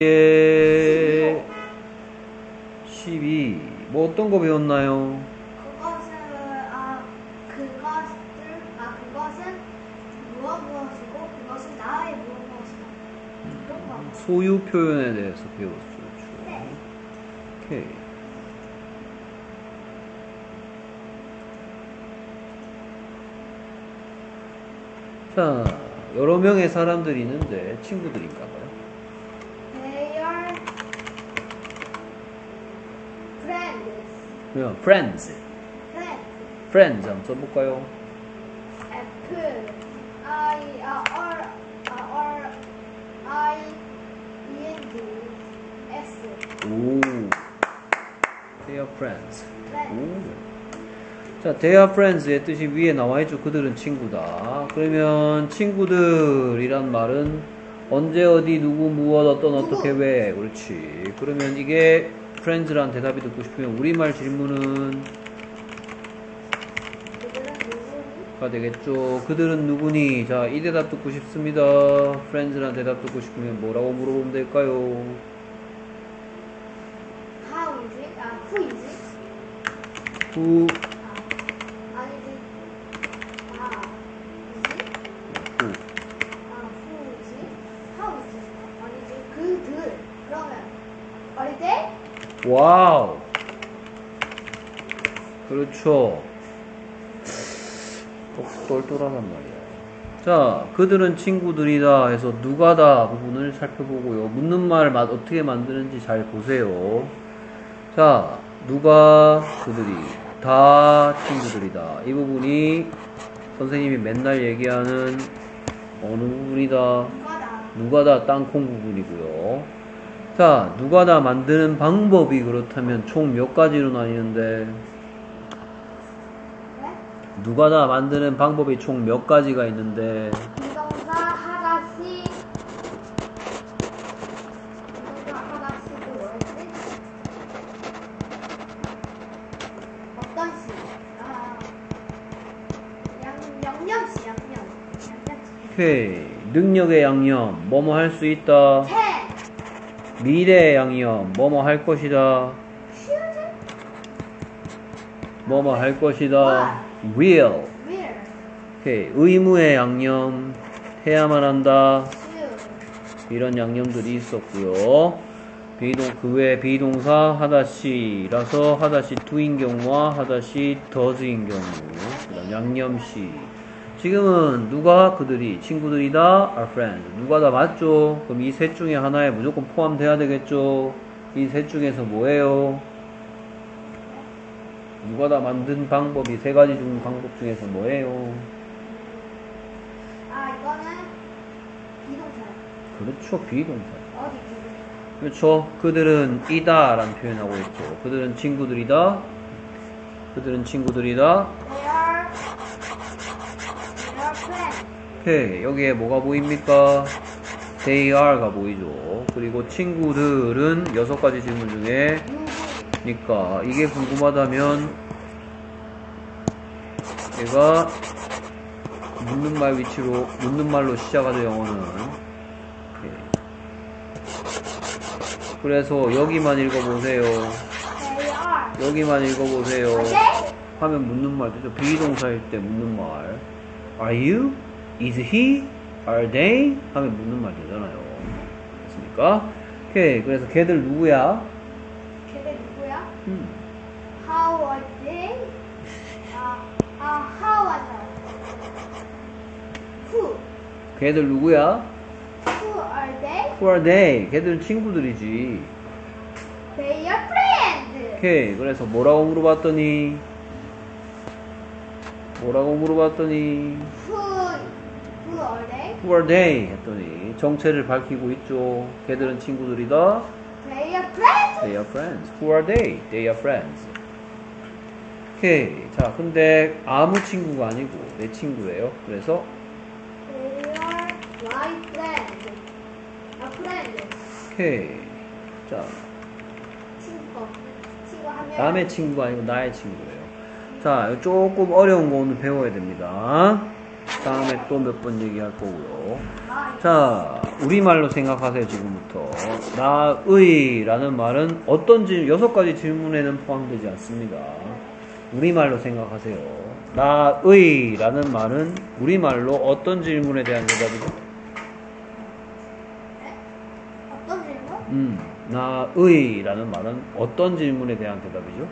예, 12. 뭐 어떤 거 배웠나요? 그것은 아 그것을 아 그것은 무엇 무엇이고 그것은 나의 무엇 무엇이다. 거. 소유 표현에 대해서 배웠죠. 네. 오케이. 자, 여러 명의 사람들이 있는데 친구들인가 봐요. They are friends. 그냥 friends. Friends. friends 한번 써볼까요? F I uh, R uh, R I E N D S. 오. They are friends. 오. 자, they are friends의 뜻이 위에 나와있죠. 그들은 친구다. 그러면 친구들이란 말은 언제, 어디, 누구, 무엇, 어떤? 어떻게, 왜. 그렇지. 그러면 이게 friends란 대답이 듣고 싶으면 우리말 질문은? 가 되겠죠. 그들은 누구니? 자, 이 대답 듣고 싶습니다. friends란 대답 듣고 싶으면 뭐라고 물어보면 될까요? How is it? 아, who is it? who, 아, 아니지. 아, is it? who. 아, who is it? How is it? 아니지. 그들. 그러면 어릴 때 와우. 그렇죠. 똑- 똘똘하단 말이야. 자, 그들은 친구들이다 해서 누가다 부분을 살펴보고요. 묻는 말맛 어떻게 만드는지 잘 보세요. 자, 누가 그들이 다 친구들이다. 이 부분이 선생님이 맨날 얘기하는 어느 부분이다. 누가다 땅콩 부분이고요. 자, 누가 다 만드는 방법이 그렇다면 총 몇 가지로 나뉘는데? 네? 누가 다 만드는 방법이 총 몇 가지가 있는데? 비동사 하다시 비동사 하다시도 뭐였지? 어떤 시? 아 양, 양념 시 양념. 양념 시 오케이. 능력의 양념. 뭐뭐 할 수 있다? 태 미래의 양념 뭐뭐 할 것이다. 뭐뭐 할 것이다. Will. 의무의 양념 해야만 한다. 슈 이런 양념들이 있었고요. 비동 그 외 비동사 하다시라서 하다시 do인 경우와 하다시 does인 경우 그다음 양념시 지금은 누가 그들이 친구들이다 are friends 누가 다 맞죠? 그럼 이 셋 중에 하나에 무조건 포함돼야 되겠죠? 이 셋 중에서 뭐예요? 누가 다 만든 방법이 세 가지 중 방법 중에서 뭐예요? 아 이거는 비동사 그렇죠 비동사 어디 비동사 그렇죠. 그들은 이다 라는 표현하고 있죠. 그들은 친구들이다. 그들은 친구들이다. They are They are friends 오케이. 여기에 뭐가 보입니까? They are가 보이죠. 그리고 친구들은 여섯 가지 질문 중에 그러니까 이게 궁금하다면 얘가 묻는 말 위치로 묻는 말로 시작하죠 영어는 오케이. 그래서 여기만 읽어보세요 여기만 읽어보세요 They 하면 묻는 말 되죠 비동사일 때 묻는 말 Are you? Is he? Are they? 하면 묻는 말 되잖아요 됐습니까? 오케이 그래서 걔들 누구야? 걔네 누구야? 음. How are they? 아, 아, how are they? Who? 걔들 누구야? Who are they? Who are they? 걔들은 친구들이지. They are friends. 오케이. 그래서 뭐라고 물어봤더니 뭐라고 물어봤더니 Who? Who are they? Who are they? 했더니 정체를 밝히고 있죠. 걔들은 친구들이다. They are friends. They are friends. Who are they? They are friends. 오케이. 자, 근데 아무 친구가 아니고 내 친구예요. 그래서 They are my friends. 아, friends. 오케이. 자, 친구. 친구 하면 남의 친구가 아니고 나의 친구예요. 자, 조금 어려운 거 오늘 배워야 됩니다. 다음에 또 몇 번 얘기할 거고요. 아, 자, 우리말로 생각하세요, 지금부터. 나의 라는 말은 어떤 질, 여섯 가지 질문에는 포함되지 않습니다. 우리말로 생각하세요. 나의 라는 말은 우리말로 어떤 질문에 대한 대답이죠? 어떤 질문? 음, 나의 라는 말은 어떤 질문에 대한 대답이죠?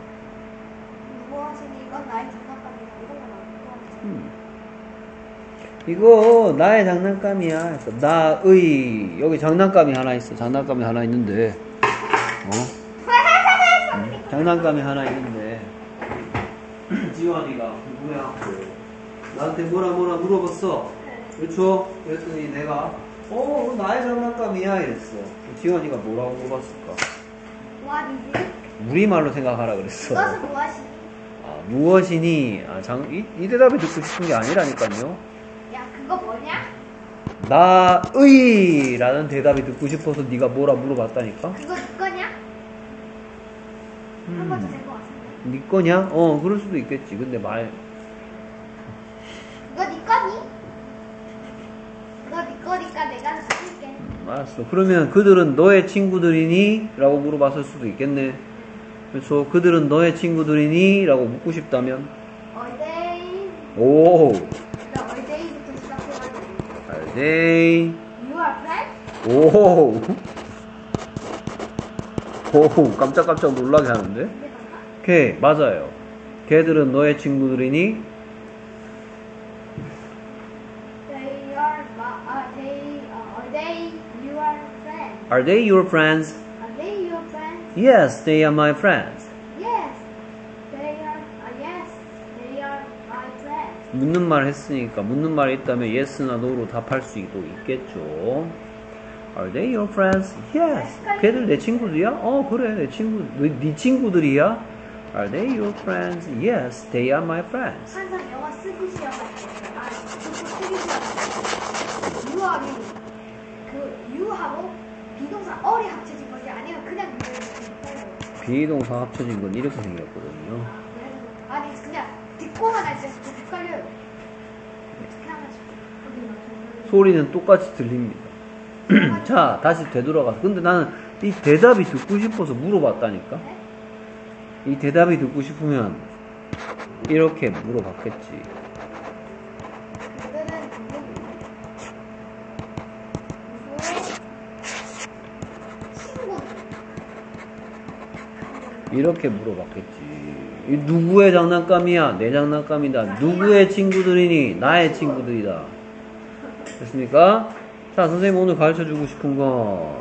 무엇이니 이건 나의 장난감이다. 이런 같아. 음. 이거 나의 장난감이야. 그래서 나의 여기 장난감이 하나 있어. 장난감이 하나 있는데, 어? 음, 장난감이 하나 있는데, 지원이가 공부해갖고 나한테 뭐라 뭐라 물어봤어. 그렇죠? 그랬더니 내가 어 나의 장난감이야 이랬어. 지원이가 뭐라고 물어봤을까? 우리말로 생각하라 그랬어. 무엇이니? 아, 무엇이니? 아, 장, 이, 이 대답이 듣고 싶은 게 아니라니까요. 야 그거 뭐냐? 나의 라는 대답이 듣고 싶어서 네가 뭐라 물어봤다니까? 그거 네 거냐? 한 번도 된것 같은데. 네 거냐? 어, 그럴 수도 있겠지. 근데 말, 그거 네 거니? 그거 네 거니까 내가 사줄게. 음, 알았어. 그러면 그들은 너의 친구들이니? 라고 물어봤을 수도 있겠네. 그래서 그들은 너의 친구들이니? 라고 묻고 싶다면, Are they? 오, 나 Are they부터 시작해가지고. are they? You are friends? 오, 오, 깜짝깜짝 놀라게 하는데? 오케이, 맞아요. 걔들은 너의 친구들이니? They are uh, they uh, are they your friends? Are they your friends? Are they your friends? Yes, they are my friends. 묻는 말 했으니까 묻는 말이 있다면 yes나 no로 답할 수도 있겠죠. Are they your friends? Yes. 걔들 내 친구들이야? 어 그래 내 친구 네, 네 친구들이야? Are they your friends? Yes, they are my friends. 항상 영어 쓰기 시험할 때, 아, 쓰기 시험할 때, 유어이 그 유하고 비동사 어리 합쳐진 거지 아니면 그냥 비동사 합쳐진 건 이렇게 생겼거든요. 아니 그냥 듣고만 할때 좀 헷갈려요. 어떻게 하면 좋 소리는 똑같이 들립니다. 자, 다시 되돌아가서. 근데 나는 이 대답이 듣고 싶어서 물어봤다니까? 네? 이 대답이 듣고 싶으면 이렇게 물어봤겠지. 이렇게 물어봤겠지. 이 누구의 장난감이야? 내 장난감이다. 누구의 친구들이니? 나의 친구들이다. 됐습니까? 자, 선생님 오늘 가르쳐 주고 싶은 거.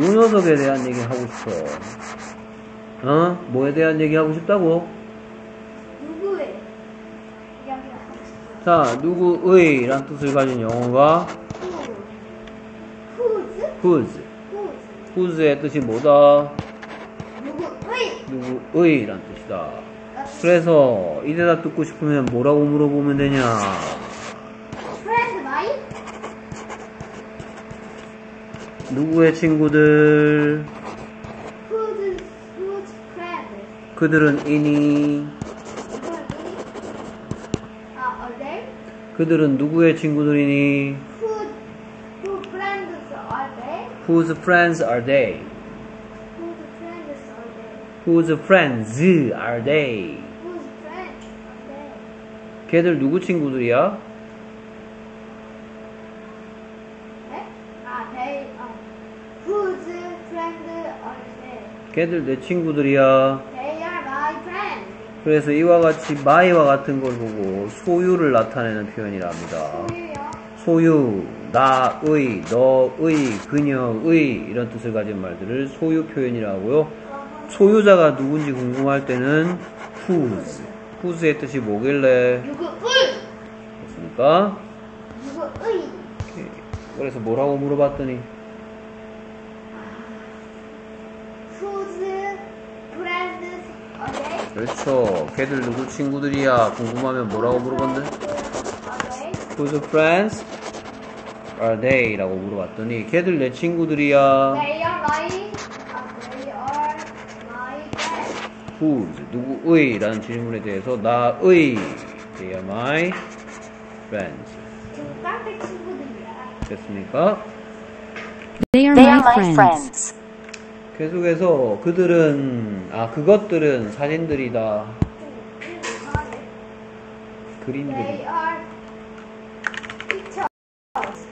요 녀석에 대한 얘기 하고 싶어. 어? 뭐에 대한 얘기 하고 싶다고? 누구의 이야기를 하고 싶어요? 자, 누구의 란 뜻을 가진 영어가 Who? Whose? whose. Whose? whose의 뜻이 뭐다? 누구의? 누구의 란 뜻이다. 그래서 이 대답 듣고 싶으면 뭐라고 물어보면 되냐? Friend my? 누구의 친구들? Whose friend? 그들은 이니? 아? 그들은 누구의 친구들이니? Who? Who friends are they? Whose friends are they? Whose friends are they? Whose friends are they? Whose friends are they? 걔들 누구 친구들이야? 네? 아, they. 어. Whose friends are they? 걔들 내 친구들이야. They are my friends. 그래서 이와 같이 my와 같은 걸 보고 소유를 나타내는 표현이랍니다. 소유요. 소유, 나의, 너의, 그녀의 이런 뜻을 가진 말들을 소유 표현이라고요. 소유자가 누군지 궁금할 때는 whose. whose의 뜻이 뭐길래 누구의? 됐습니까? 누구의? 그래서 뭐라고 물어봤더니 그렇죠. 걔들 누구 친구들이야? 궁금하면 뭐라고 they? Whose friends are they? 라고 물어봤더니 걔들 내 친구들이야. They are my. 아, they are my friends. whose 누구의 라는 질문에 대해서 나의 they are my friends. 됐습니까? They are They are my friends. 계속해서 그들은 아 그것들은 사진들이다. 그림들. They are pictures.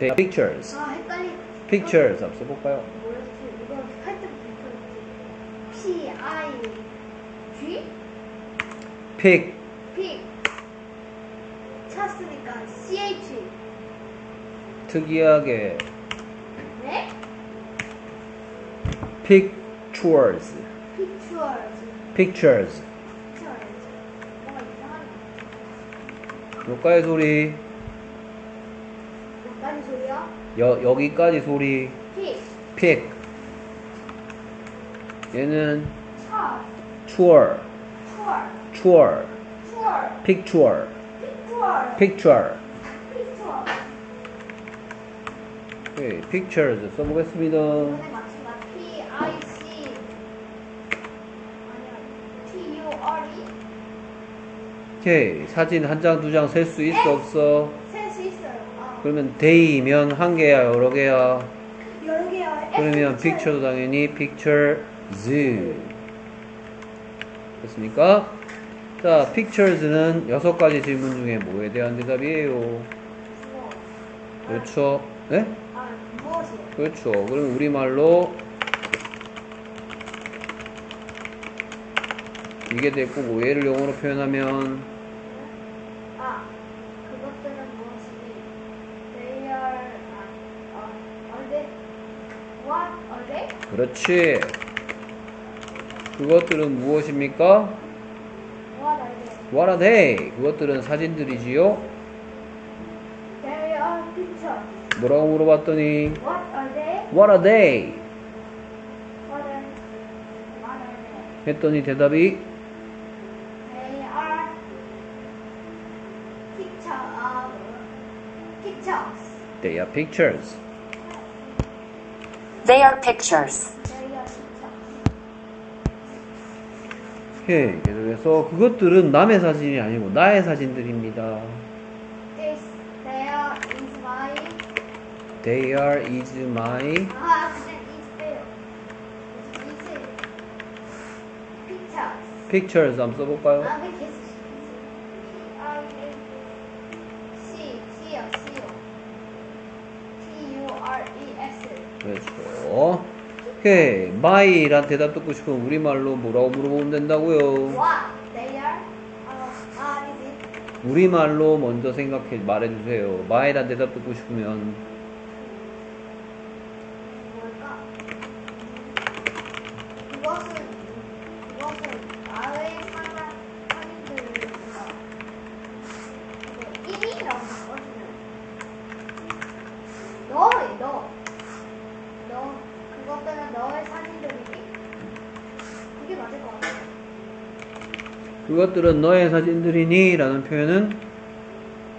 They pictures. 아할 때부터 P I G Pic, P 찼으니까 C H 특이하게 pictures, Pictures. pictures. Pictures. 뭔가 이상하네. 여기까지 소리, 몇 가지 소리야? 여, 여기까지 소리, P pic. 얘는 차 tour, tour tour, tour picture, picture picture. picture 네, pictures 써보겠습니다. 이번에 맞춘다 P I C 아니야 T U R E 오케이, 사진 한 장, 두 장 셀 수 있어, 없어? 셀 수 있어요. 아, 그러면 day이면 한 개야, 여러 개야? 여러 개야. 그러면 picture도 당연히 pictures. 됐습니까? 자, pictures는 여섯 가지 질문 중에 뭐에 대한 대답이에요? 그렇죠. 네? 아, 무엇이요? 그렇죠. 그럼 우리말로 이게 됐고, 뭐 얘를 영어로 표현하면 아, 그것들은 무엇이니? They are, 아, 어, are they? What are they? 그렇지. 그것들은 무엇입니까? What are they? 그것들은 사진들이지요. They are pictures. 뭐라고 물어봤더니 What are they? What are they? What are, what are they? 했더니 대답이 They are picture of pictures. They are pictures. They are pictures. 오케이. 계속해서 그것들은 남의 사진이 아니고 나의 사진들입니다. This, there is my They are is my 아. Pictures. pictures 한번 써볼까요? 아 P C C요 C요 T U R E. 그렇죠. 오케이. my란 대답 듣고 싶으면 우리말로 뭐라고 물어보면 된다고요? What? They are? 아니지. 우리말로 먼저 생각해 말해주세요. my란 대답 듣고 싶으면 뭘까? 그것은 그것은 나의 사람 사람들과 그 1위라고 하거든요. 너의 너. 너 그것들은 너의 사진들이니? 그게 맞을 것 같아. 그것들은 너의 사진들이니? 라는 표현은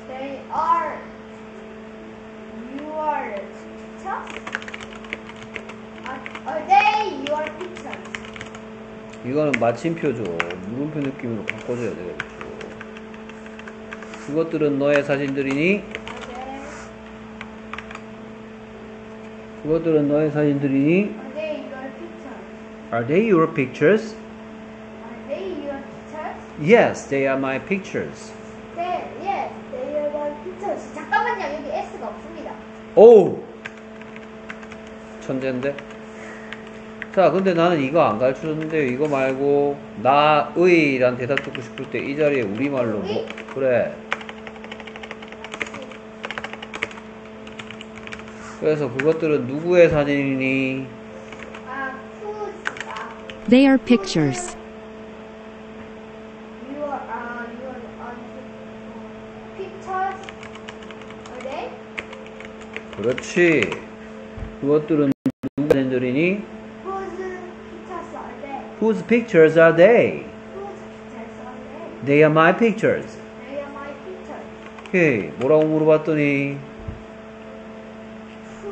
They are your pictures? Are, they your pictures? 이거는 마침표죠. 물음표 느낌으로 바꿔줘야 되겠죠. 그것들은 너의 사진들이니? 그것들은 너의 사진들이니? are they your pictures? Are they your pictures? Are they your pictures? Yes, they are my pictures. They, yes, they are your pictures. 잠깐만요, 여기 S가 없습니다. 오! 천재인데? 자, 근데 나는 이거 안 가르쳐 줬는데요. 이거 말고, 나의 란 대답 듣고 싶을 때 이 자리에 우리말로 뭐, 의? 그래. 그래서 그것들은 누구의 사진이니? 아, They are pictures. your, 아, your, 아, pictures? Are they? 그렇지. 그것들은 누구의 사진들이니? Whose pictures are they? Whose pictures are they? Whose pictures are they? They are my pictures. They are my pictures. 오케이. 뭐라고 물어봤더니, Who?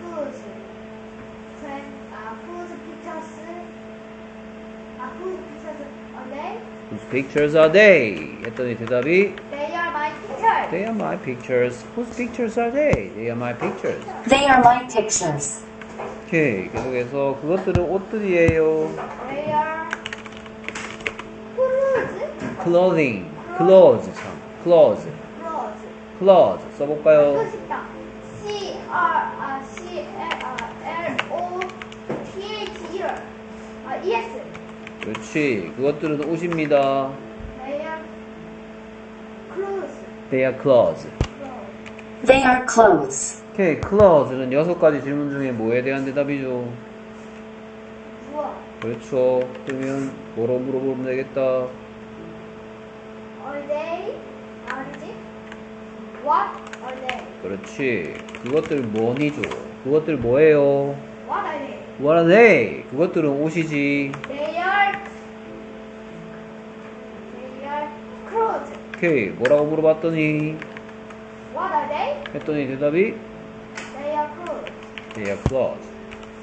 Whose? When, 아, whose pictures? 아, whose pictures are they? Whose pictures are they? 했더니 대답이, They are my pictures. Whose pictures are they? They are my pictures. They are my pictures. 오케이. 계속해서 그것들은 옷들이에요. They are clothes. clothing. clothes 참. clothes. Clothes. clothes 써볼까요? 또 싶다. C R 아 C L L O T H E R 아 E S. 그렇지. 그것들은 옷입니다. They are clothes. They are clothes. Clothes. They are clothes. 오케이. clothes는 여섯 가지 질문 중에 뭐에 대한 대답이죠? 무엇? 그렇죠. 그러면 뭐로 물어보면 되겠다. Are they? 아니지? What are they? 그렇지. 그것들 뭐니죠? 그것들 뭐예요? What are they? What are they? 그것들은 옷이지. They are They are clothes. 오케이. 뭐라고 물어봤더니 What are they? 했더니 대답이 They are clothes. They are clothes.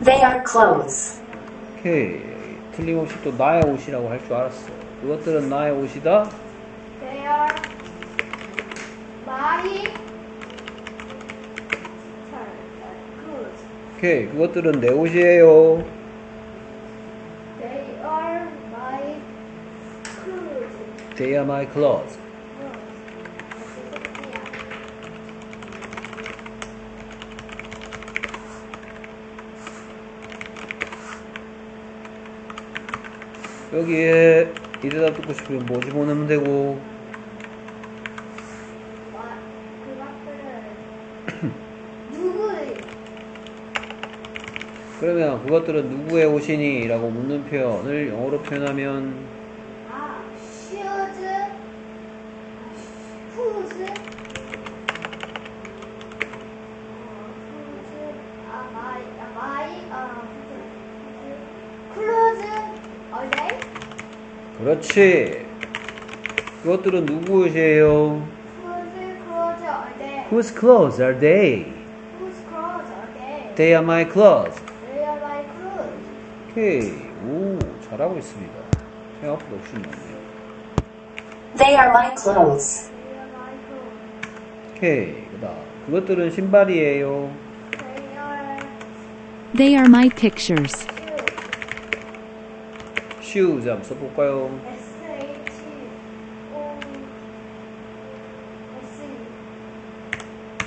They are clothes. 오케이. 틀림없이 또 나의 옷이라고 할 줄 알았어. 그것들은 나의 옷이다. They are my clothes. 오케이. 그것들은 내 옷이에요. They are my clothes. They are my clothes. 여기에 이 대답 듣고 싶으면 뭐 집어넣으면 되고 그러면 그것들은 누구의 옷이니? 라고 묻는 표현을 영어로 표현하면 그렇지 그것들은 누구 옷이에요? whose clothes are they Whose clothes are they? they are my clothes they are my clothes 오케이 오 잘하고 있습니다 생각보다 훨씬 낫네요 They are my clothes. they are my clothes 오케이 그 다음 그것들은 신발이에요 they are They are my pictures. Shoes 한번 써볼까요? S H O S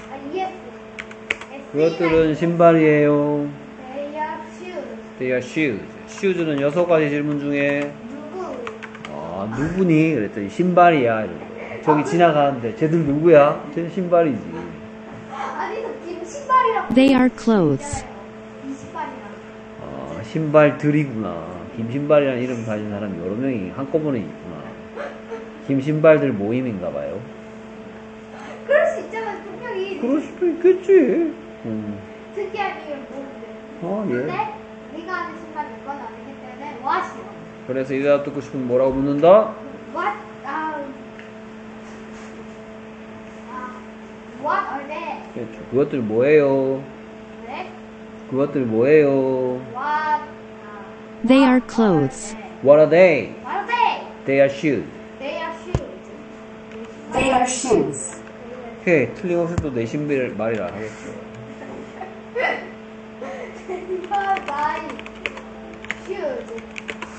아 E F S 그것들은 신발이에요 They are shoes They are shoes shoes는 여섯 가지 질문 중에 누구 아 누구니? 그랬더니 신발이야 이러고 저기 지나가는데 쟤들 누구야? 쟤는 신발이지 아니 저김 신발이라고 They are clothes. 아 신발들이구나 김신발이라는 이름 가진 사람이 여러 명이 한꺼번에 있구나 김신발들 모임인가 봐요 그럴 수 있잖아 분명히 그럴 수도 있겠지 음. 특이한 이유 모르는데 어, 근데 예. 네가 하는 신발이 이건 아니기 때문에 what이요 그래서 이 대답 듣고 싶으면 뭐라고 묻는다? what 아, 아 what are they 그렇죠. 그것들 뭐예요? 네 그것들 뭐예요? 아, They are clothes. What are they? What are they? They are shoes. They are shoes. They are shoes. 오케이, 틀림없이 또내 신발 말이라 shoes.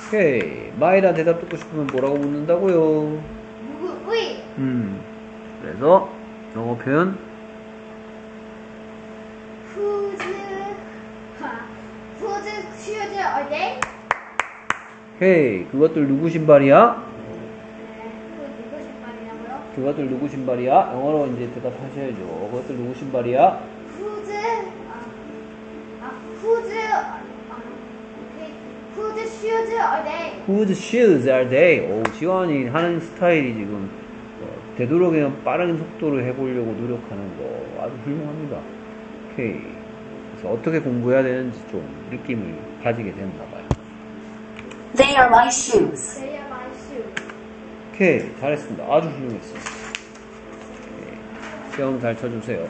오케이, 마이란 대답 듣고 싶으면 뭐라고 묻는다고요? 누구의? 음, 그래서 영어 표현 Whose? 하, Whose shoes are they? 오케이, 그것들 누구 신발이야? 누구 신발이냐고요? 그것들 누구 신발이야? 영어로 이제 대답하셔야죠. 그것들 누구 신발이야? Whose? 아, 아 whose? 아. Whose shoes are they? Whose shoes are they? 오, 지원이 하는 스타일이 지금 어, 되도록이면 빠른 속도로 해보려고 노력하는 거 아주 훌륭합니다. 오케이. 그래서 어떻게 공부해야 되는지 좀 느낌을 가지게 봐요. They are my shoes. 오케이. 잘했습니다. 아주. 오케이. 시험 잘 쳐주세요.